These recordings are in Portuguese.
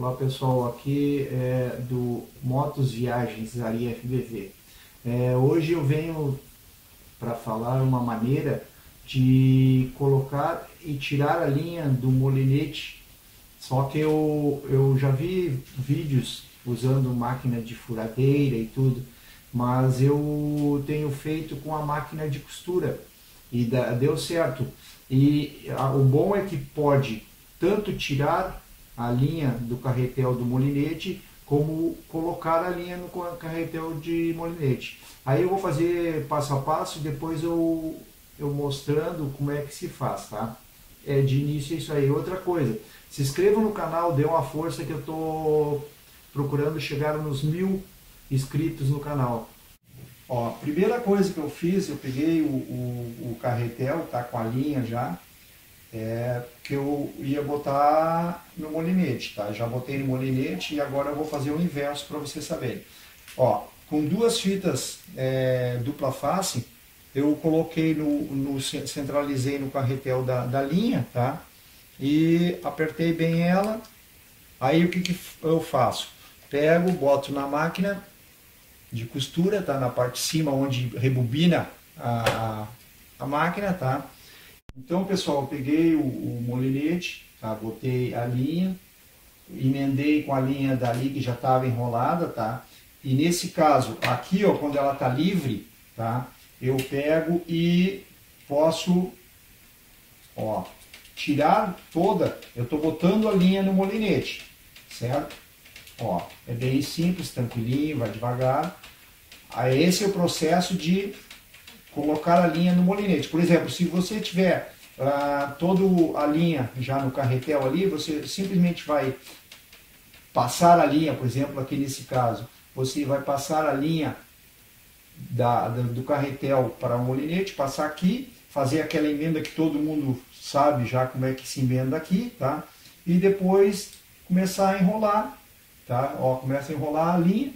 Olá pessoal, aqui é do Motos Viagens Ari FBV. É, hoje eu venho para falar uma maneira de colocar e tirar a linha do molinete. Só que eu, eu já vi vídeos usando máquina de furadeira e tudo, mas eu tenho feito com a máquina de costura e deu certo. E o bom é que pode tanto tirar a linha do carretel do molinete, como colocar a linha no carretel de molinete. Aí eu vou fazer passo a passo depois eu, eu mostrando como é que se faz, tá? É, de início é isso aí. Outra coisa, se inscreva no canal, dê uma força que eu estou procurando chegar nos mil inscritos no canal. Ó, primeira coisa que eu fiz, eu peguei o, o, o carretel, tá com a linha já, é, que eu ia botar no molinete, tá? Já botei no molinete e agora eu vou fazer o inverso para vocês saberem. Ó, com duas fitas é, dupla face, eu coloquei no, no, centralizei no carretel da, da linha, tá? E apertei bem ela. Aí o que, que eu faço? Pego, boto na máquina de costura, tá? Na parte de cima onde rebobina a, a máquina, tá? Então, pessoal, eu peguei o, o molinete, tá? botei a linha, emendei com a linha dali que já estava enrolada, tá? E nesse caso, aqui, ó, quando ela está livre, tá? Eu pego e posso, ó, tirar toda, eu estou botando a linha no molinete, certo? Ó, é bem simples, tranquilinho, vai devagar. Aí esse é o processo de colocar a linha no molinete. Por exemplo, se você tiver uh, toda a linha já no carretel ali, você simplesmente vai passar a linha, por exemplo, aqui nesse caso, você vai passar a linha da, do carretel para o molinete, passar aqui, fazer aquela emenda que todo mundo sabe já como é que se emenda aqui, tá? E depois começar a enrolar, tá? Ó, começa a enrolar a linha,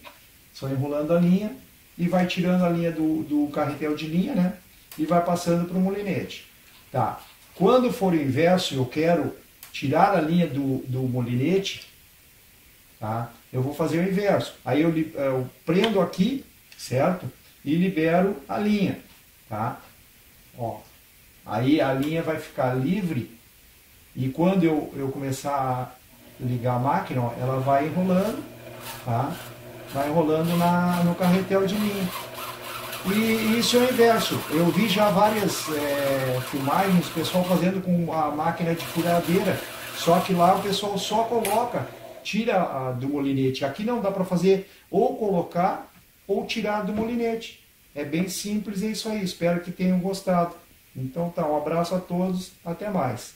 só enrolando a linha, e vai tirando a linha do, do carretel de linha, né? E vai passando para o molinete. Tá. Quando for o inverso, eu quero tirar a linha do, do molinete, tá? Eu vou fazer o inverso. Aí eu, eu prendo aqui, certo? E libero a linha, tá? Ó. Aí a linha vai ficar livre e quando eu, eu começar a ligar a máquina, ó, ela vai enrolando, tá? Vai enrolando na, no carretel de linha. E isso é o inverso. Eu vi já várias é, filmagens, pessoal fazendo com a máquina de furadeira, só que lá o pessoal só coloca, tira a, do molinete. Aqui não dá para fazer ou colocar ou tirar do molinete. É bem simples, é isso aí. Espero que tenham gostado. Então tá, um abraço a todos, até mais.